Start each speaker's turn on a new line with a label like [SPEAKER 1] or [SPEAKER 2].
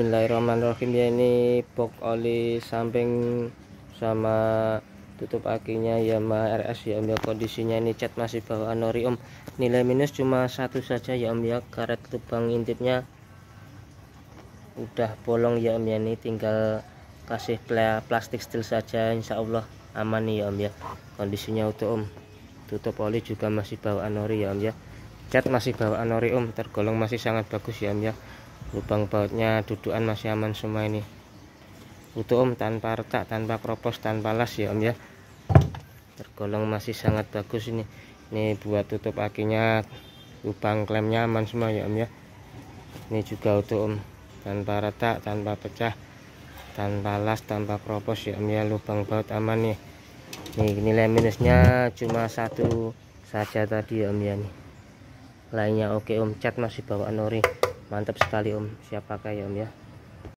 [SPEAKER 1] Bismillahirrahmanirrahim. Ya ini box oli samping sama tutup akinya Yamaha RS ya om ya kondisinya ini cat masih bawaan ori om nilai minus cuma satu saja ya om ya. Karet lubang intipnya udah bolong ya om ya. Ini tinggal kasih plastik steel saja. Insya Allah aman nih ya om ya. Kondisinya utuh om tutup oli juga masih bawaan ori ya om ya. Cat masih bawaan ori om tergolong masih sangat bagus ya om ya lubang bautnya dudukan masih aman semua ini. Utuh om tanpa retak tanpa kropos tanpa las ya om ya. Tergolong masih sangat bagus ini. Ini buat tutup akinya lubang klemnya aman semua ya om ya. Ini juga utuh om. Tanpa retak tanpa pecah tanpa las tanpa kropos ya om ya. Lubang baut aman nih. Nih nilai minusnya cuma satu saja tadi ya om ya nih lainnya oke om. Cat masih bawaan ori mantap sekali om. Siap pakai om ya